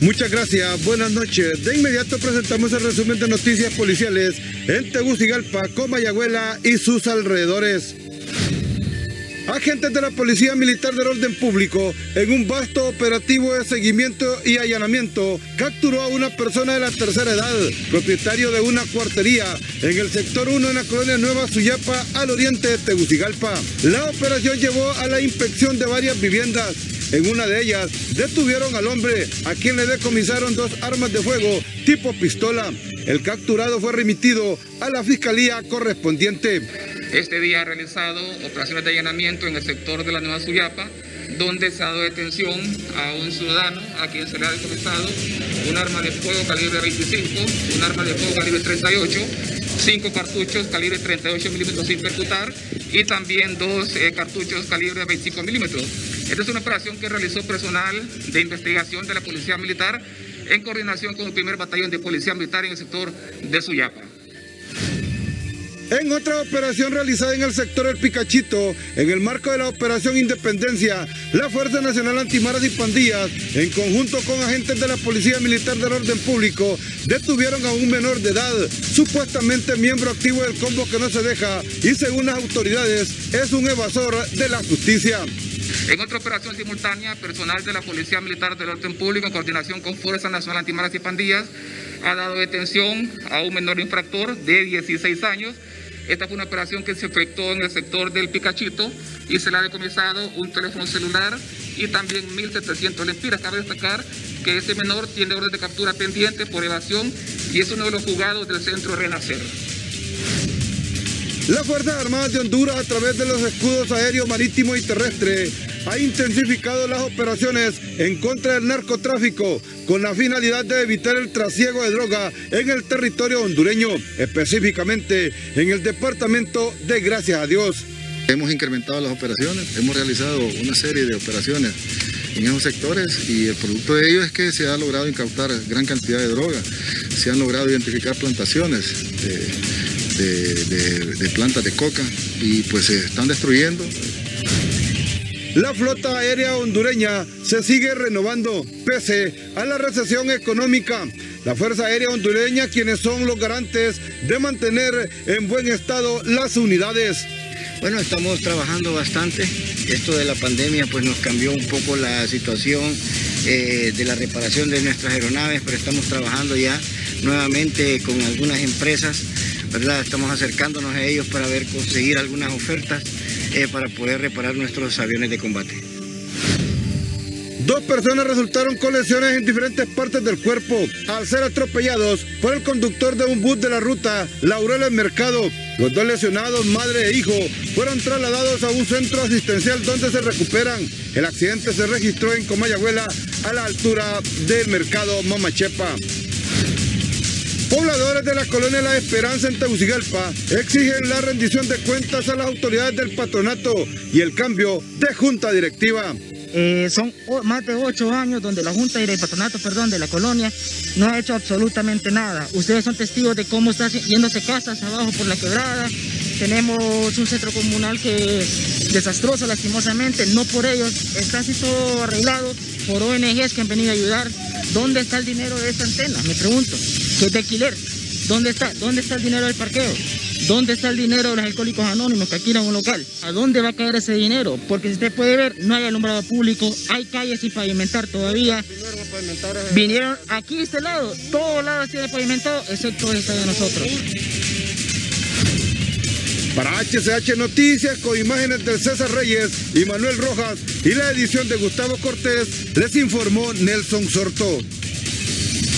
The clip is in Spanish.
Muchas gracias, buenas noches. De inmediato presentamos el resumen de noticias policiales en Tegucigalpa, Comayagüela y sus alrededores. Agentes de la Policía Militar del Orden Público, en un vasto operativo de seguimiento y allanamiento, capturó a una persona de la tercera edad, propietario de una cuartería en el sector 1 en la colonia Nueva Suyapa, al oriente de Tegucigalpa. La operación llevó a la inspección de varias viviendas. En una de ellas detuvieron al hombre, a quien le decomisaron dos armas de fuego tipo pistola. El capturado fue remitido a la fiscalía correspondiente. Este día ha realizado operaciones de allanamiento en el sector de la Nueva Suyapa, donde se ha dado detención a un ciudadano a quien se le ha decomisado un arma de fuego calibre 25, un arma de fuego calibre 38, cinco cartuchos calibre 38 milímetros sin percutar y también dos eh, cartuchos calibre 25 milímetros. Esta es una operación que realizó personal de investigación de la Policía Militar en coordinación con el primer batallón de Policía Militar en el sector de Suyapa. En otra operación realizada en el sector El Picachito, en el marco de la Operación Independencia, la Fuerza Nacional Antimaras y Pandillas, en conjunto con agentes de la Policía Militar del Orden Público, detuvieron a un menor de edad, supuestamente miembro activo del combo que no se deja, y según las autoridades, es un evasor de la justicia. En otra operación simultánea, personal de la Policía Militar del Orden Público, en coordinación con Fuerza Nacional Antimaras y Pandillas, ha dado detención a un menor infractor de 16 años, esta fue una operación que se efectuó en el sector del Picachito y se le ha decomisado un teléfono celular y también 1.700 lempiras. Cabe destacar que ese menor tiene orden de captura pendiente por evasión y es uno de los jugados del centro Renacer. La Fuerza Armada de Honduras, a través de los escudos aéreo, marítimo y terrestre, ha intensificado las operaciones en contra del narcotráfico con la finalidad de evitar el trasiego de droga en el territorio hondureño, específicamente en el departamento de Gracias a Dios. Hemos incrementado las operaciones, hemos realizado una serie de operaciones en esos sectores y el producto de ello es que se ha logrado incautar gran cantidad de droga, se han logrado identificar plantaciones de, de plantas de coca y pues se están destruyendo la flota aérea hondureña se sigue renovando pese a la recesión económica. La Fuerza Aérea Hondureña, quienes son los garantes de mantener en buen estado las unidades. Bueno, estamos trabajando bastante. Esto de la pandemia pues nos cambió un poco la situación eh, de la reparación de nuestras aeronaves, pero estamos trabajando ya nuevamente con algunas empresas, Estamos acercándonos a ellos para ver conseguir algunas ofertas eh, para poder reparar nuestros aviones de combate. Dos personas resultaron con lesiones en diferentes partes del cuerpo al ser atropellados por el conductor de un bus de la ruta Laurel el Mercado. Los dos lesionados, madre e hijo, fueron trasladados a un centro asistencial donde se recuperan. El accidente se registró en Comayagüela a la altura del mercado Mamachepa. Pobladores de la colonia La Esperanza en Tegucigalpa exigen la rendición de cuentas a las autoridades del patronato y el cambio de junta directiva. Eh, son más de ocho años donde la Junta y el patronato perdón, de la colonia no ha hecho absolutamente nada. Ustedes son testigos de cómo están yéndose casas abajo por la quebrada. Tenemos un centro comunal que es desastroso lastimosamente, no por ellos, está así todo arreglado por ONGs que han venido a ayudar. ¿Dónde está el dinero de esta antena? Me pregunto que es de alquiler. ¿Dónde está? ¿Dónde está el dinero del parqueo? ¿Dónde está el dinero de los alcohólicos anónimos que alquilan un local? ¿A dónde va a caer ese dinero? Porque si usted puede ver, no hay alumbrado público, hay calles sin pavimentar todavía. Vinieron aquí a este lado, todo lado ha sido pavimentado, excepto este de nosotros. Para HCH Noticias, con imágenes de César Reyes y Manuel Rojas y la edición de Gustavo Cortés, les informó Nelson Sorto.